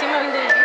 지망들